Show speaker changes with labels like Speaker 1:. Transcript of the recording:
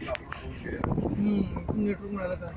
Speaker 1: हम्म मीटर मिळालं का